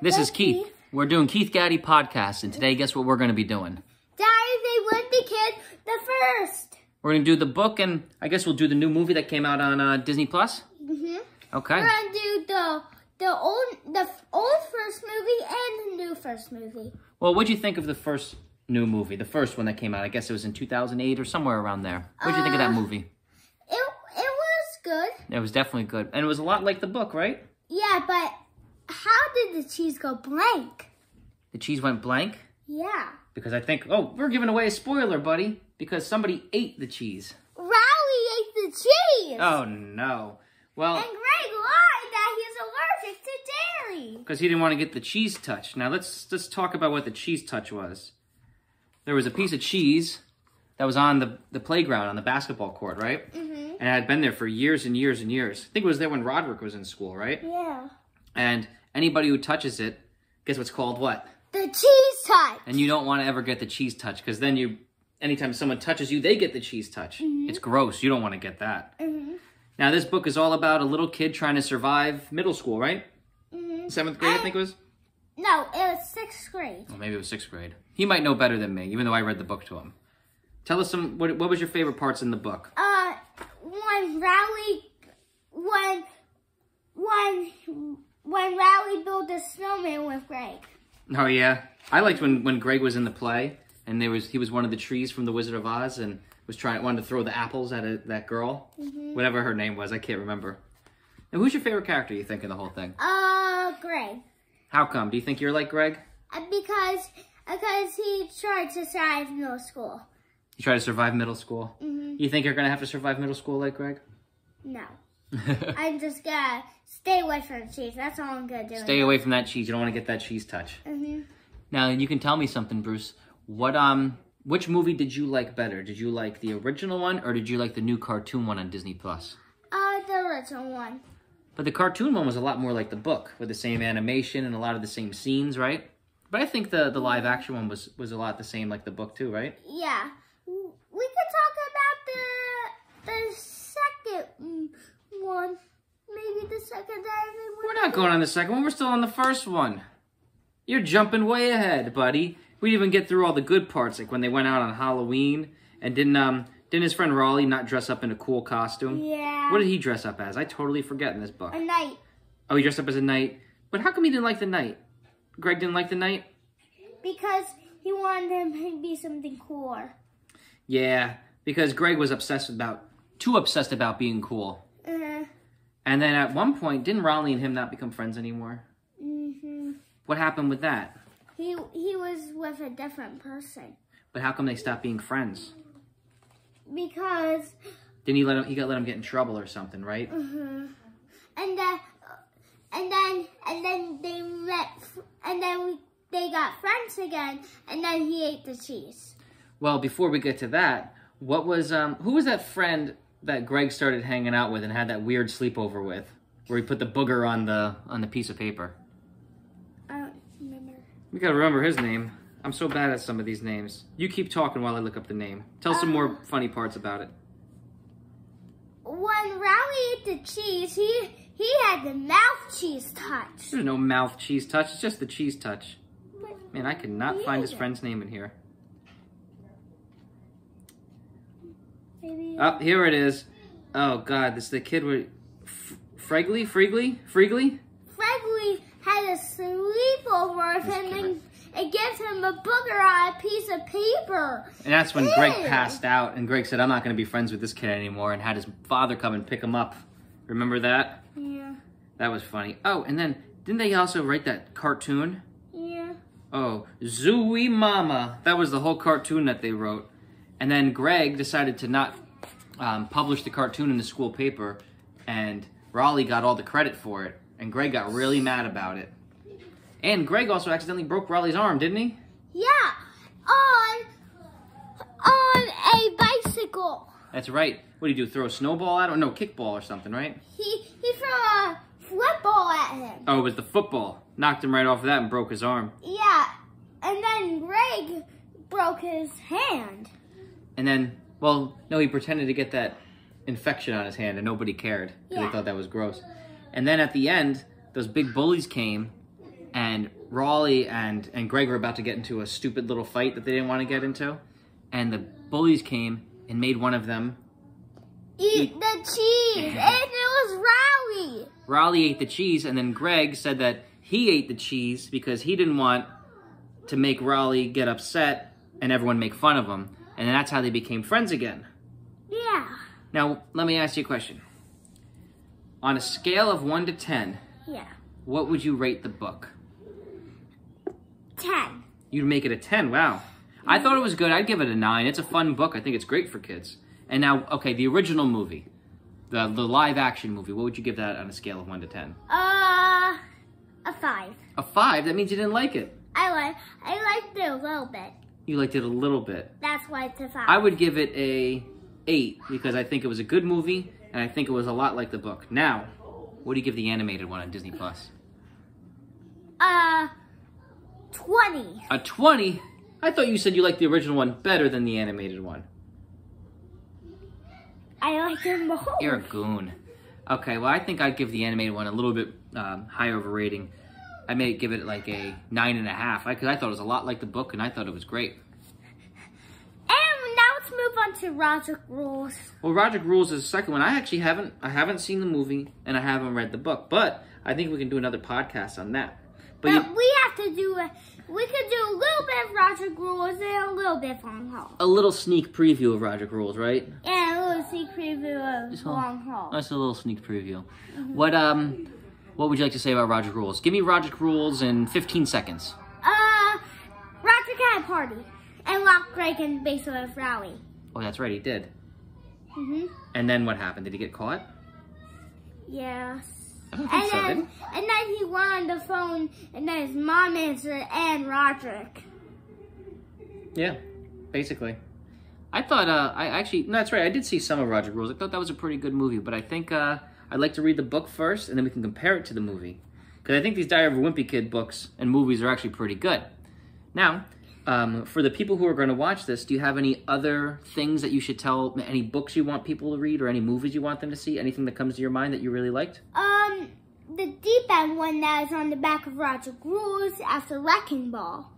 This with is Keith. We're doing Keith Gatti podcast, and today, guess what we're going to be doing? Daddy, they let the kid the first. We're going to do the book, and I guess we'll do the new movie that came out on uh, Disney Plus. Mm-hmm. Okay. We're gonna do the the old the old first movie and the new first movie. Well, what'd you think of the first new movie, the first one that came out? I guess it was in 2008 or somewhere around there. What'd you think of that Uh, movie? It it was good. It was definitely good, and it was a lot like the book, right? Yeah, but how did the cheese go blank? The cheese went blank Yeah. because I think, oh, we're giving away a spoiler, buddy, because somebody ate the cheese. Rowley ate the cheese. Oh no. Well, And Greg lied that he's allergic to dairy. because he didn't want to get the cheese touch. Now let's just talk about what the cheese touch was. There was a piece of cheese that was on the, the playground on the basketball court, right? Mm-hmm. And it had been there for years and years and years. I think it was there when Roderick was in school, right? Yeah. And anybody who touches it, guess what's called what? The cheese touch. And you don't want to ever get the cheese touch because then you, anytime someone touches you, they get the cheese touch. It's gross. You don't want to get that. Mm-hmm. Now this book is all about a little kid trying to survive middle school, right? Mm-hmm. Seventh grade, I think it was. No, it was sixth grade. Well, maybe it was sixth grade. He might know better than me, even though I read the book to him. Tell us some. What, what was your favorite parts in the book? Uh, when Rowley, when, when, when Rowley built a snowman with Greg. Oh yeah, I liked when when Greg was in the play and there was he was one of the trees from the Wizard of Oz and was trying wanted to throw the apples at a, that girl, whatever her name was. I can't remember. And who's your favorite character? You think in the whole thing? Uh, Greg. How come? Do you think you're like Greg? Uh, Because, because he tried to survive middle school. You try to survive middle school. Mm-hmm. You think you're gonna have to survive middle school like Greg? No. I'm just gonna stay away from cheese. That's all I'm gonna do. Stay away from that cheese. You don't want to get that cheese touch. Mm-hmm. Now you can tell me something, Bruce. What um, which movie did you like better? Did you like the original one or did you like the new cartoon one on Disney Plus? Uh, the original one. But the cartoon one was a lot more like the book, with the same animation and a lot of the same scenes, right? But I think the the live action one was was a lot the same like the book too, right? Yeah. We could talk about the the second mm, one. Second time. We're not going on the second one. We're still on the first one. You're jumping way ahead, buddy. We didn't even get through all the good parts, like when they went out on Halloween and didn't um didn't his friend Rowley not dress up in a cool costume? Yeah. What did he dress up as? I totally forget in this book. A night. Oh, he dressed up as a knight. But how come he didn't like the knight? Greg didn't like the knight? Because he wanted him to be something cooler. Yeah, because Greg was obsessed about too obsessed about being cool. Uh, And then at one point, didn't Rowley and him not become friends anymore? hmm What happened with that? He he was with a different person But how come they stopped being friends? because Didn't he let him? He got let him get in trouble or something, right? hmm and then and then and then they met and then we, they got friends again and then he ate the cheese. Well, before we get to that, what was um? Who was that friend that Greg started hanging out with and had that weird sleepover with, where he put the booger on the on the piece of paper? I don't remember. We gotta remember his name. I'm so bad at some of these names. You keep talking while I look up the name. Tell some more um, funny parts about it. When Rowley ate the cheese, he he had the mouth cheese touch. There's no mouth cheese touch. It's just the cheese touch. Man, I cannot find his friend's name in here. Maybe. Oh, here it is. Oh God, this is the kid with Fregley, Fregley, Fregley. Fregley had a sleepover with him and it gives him a booger on a piece of paper. And that's when Greg passed out, and Greg said, "I'm not going to be friends with this kid anymore," and had his father come and pick him up. Remember that? Yeah. That was funny. Oh, and then didn't they also write that cartoon? Yeah. Oh, Zoo-Wee Mama. That was the whole cartoon that they wrote. And then Greg decided to not um, publish the cartoon in the school paper, and Rowley got all the credit for it. And Greg got really mad about it. And Greg also accidentally broke Rowley's arm, didn't he? Yeah. On on a bicycle. That's right. What did he do? Throw a snowball at him? No, kickball or something, right? He he threw a football at him. Oh, it was the football. Knocked him right off of that and broke his arm. Yeah. And then Greg broke his hand. And then, well, no, he pretended to get that infection on his hand and nobody cared because Yeah. they thought that was gross. And then at the end, those big bullies came and Rowley and and Greg were about to get into a stupid little fight that they didn't want to get into, and the bullies came and made one of them. Eat the cheese, and it was Rowley. Raleigh ate the cheese, and then Greg said that he ate the cheese because he didn't want to make Rowley get upset and everyone make fun of him, and that's how they became friends again. Yeah, Now, let me ask you a question. On a scale of one to ten, yeah. what would you rate the book? Ten. You'd make it a 10. Wow. I thought it was good. I'd give it a 9. It's a fun book. I think it's great for kids. And now, okay, the original movie, the, the live action movie, what would you give that on a scale of 1 to 10? Uh, a five. A 5? That means you didn't like it. I like, I liked it a little bit. You liked it a little bit. That's why it's a five. I would give it a 8 because I think it was a good movie and I think it was a lot like the book. Now, what do you give the animated one on Disney Plus? Uh, twenty. A 20? I thought you said you liked the original one better than the animated one. I like them both. You're a goon. Okay, well, I think I'd give the animated one a little bit um, higher of a rating. I may give it like a nine and a half because I thought it was a lot like the book and I thought it was great. And now let's move on to Rodrick Rules. Well, Rodrick Rules is the second one. I actually haven't I haven't seen the movie and I haven't read the book, but I think we can do another podcast on that. But But you, we have to do a, we could do a little bit of Rodrick Rules and a little bit of Long Haul. a little sneak preview of Rodrick Rules, right? Yeah, a little sneak preview of Long Haul. That's a little sneak preview. What um, what would you like to say about Rodrick Rules? Give me Rodrick Rules in 15 seconds. Uh, Roger had a party and locked Greg in the basement of Rowley. Oh, that's right, he did. Mm-hmm. And then what happened? Did he get caught? Yes. I don't think And so. Then, he? and then he went on the phone, and then his mom answered, and Roderick. Yeah, basically. I thought, uh, I actually, no, that's right. I did see some of Rodrick Rules. I thought that was a pretty good movie, but I think uh, I'd like to read the book first, and then we can compare it to the movie. Because I think these Diary of a Wimpy Kid books and movies are actually pretty good. Now, um, for the people who are going to watch this, do you have any other things that you should tell, any books you want people to read, or any movies you want them to see? Anything that comes to your mind that you really liked? Um, the deep end one that is on the back of Rodrick Rules after Wrecking Ball.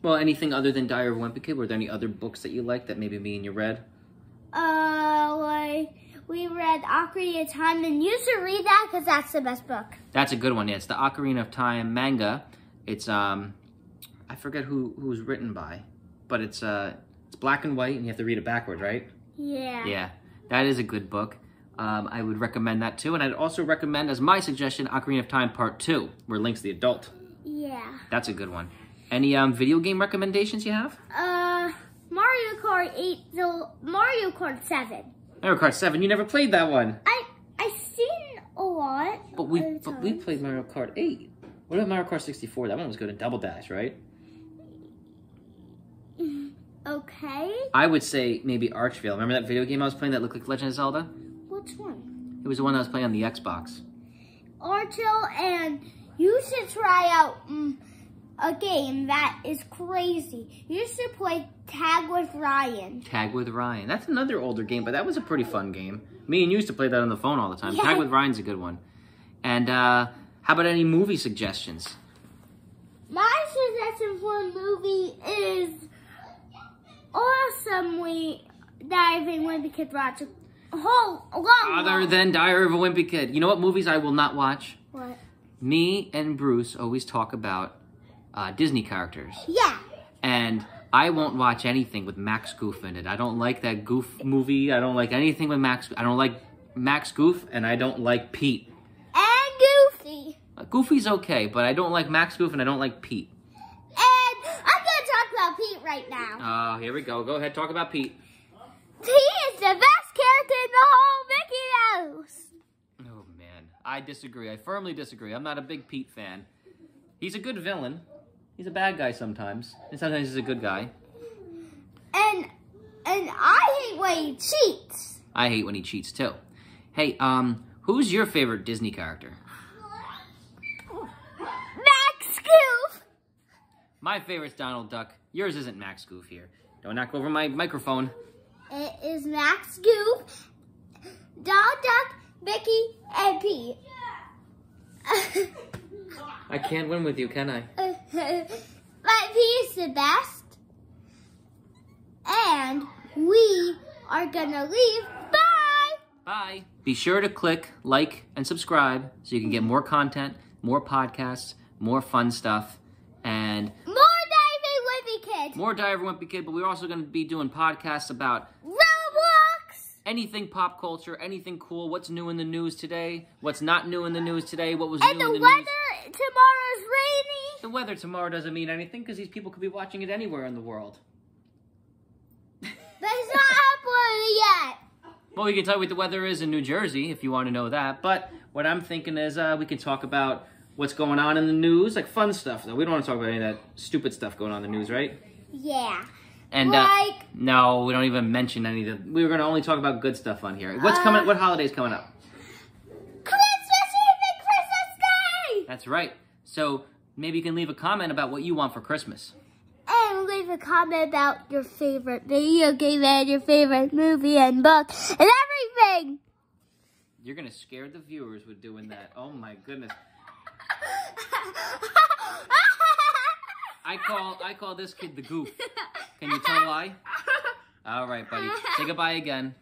Well, anything other than Diary of a Wimpy Kid? Were there any other books that you liked that maybe me and you read? Uh, like, we read Ocarina of Time, and you should read that because that's the best book. That's a good one. Yeah, it's the Ocarina of Time manga. It's um, I forget who who's written by, but it's uh, it's black and white, and you have to read it backward, right? Yeah. Yeah, that is a good book. Um, I would recommend that too, and I'd also recommend as my suggestion Ocarina of Time Part Two, where Link's the adult. Yeah. That's a good one. Any um video game recommendations you have? Uh, Mario Kart 8, the Mario Kart 7. Mario Kart Seven. You never played that one, I, I've seen a lot. but we but we played Mario Kart Eight. What about Mario Kart 64? That one was good in Double Dash, right? Okay. I would say maybe Archvale. Remember that video game I was playing that looked like Legend of Zelda? Which one? It was the one that was playing on the Xbox. Archel, and you should try out mm, a game that is crazy. You should play Tag with Ryan. Tag with Ryan. That's another older game, but that was a pretty fun game. Me and you used to play that on the phone all the time. Yeah. Tag with Ryan's a good one. And uh, how about any movie suggestions? My suggestion for a movie is awesomely diving when the kid watch a whole long Other walk. than Diary of a Wimpy Kid. You know what movies I will not watch? what? Me and Bruce always talk about uh, Disney characters. Yeah. And I won't watch anything with Max Goof in it. I don't like that Goof movie. I don't like anything with Max. I don't like Max Goof, and I don't like Pete. And Goofy. Uh, Goofy's okay, but I don't like Max Goof, and I don't like Pete. And I'm gonna talk about Pete right now. Oh, here we go. Go ahead, talk about Pete. He is the best character in the whole Mickey Mouse. Oh man, I disagree. I firmly disagree. I'm not a big Pete fan. He's a good villain. He's a bad guy sometimes, and sometimes he's a good guy. And and I hate when he cheats. I hate when he cheats too. Hey, um, who's your favorite Disney character? Max Goof. My favorite's Donald Duck. Yours isn't Max Goof here. Don't knock over my microphone. It is Max Goof, Donald Duck, Mickey, and Pete. I can't win with you, can I? but he's the best. And we are gonna leave. Bye! Bye. Be sure to click like and subscribe so you can get more content, more podcasts, more fun stuff, and More diving the kid. more a Wimpy Kid. But we're also going to be doing podcasts about! Anything pop culture, anything cool, what's new in the news today, what's not new in the news today, what was And new the in the weather news. tomorrow's rainy. The weather tomorrow doesn't mean anything because these people could be watching it anywhere in the world. But it's not happening yet. Well, we can tell you what the weather is in New Jersey if you want to know that. But what I'm thinking is uh, we can talk about what's going on in the news, like fun stuff. Though we don't want to talk about any of that stupid stuff going on in the news, right? Yeah. And uh, Like- no, we don't even mention any of the. We were going to only talk about good stuff on here. What's Uh, coming? What holiday's coming up? Christmas Eve and Christmas Day! That's right. So maybe you can leave a comment about what you want for Christmas. And leave a comment about your favorite video game and your favorite movie and book and everything. You're gonna scare the viewers with doing that. Oh my goodness. I call I call this kid the goof. Can you tell why? All right, buddy. Say goodbye again.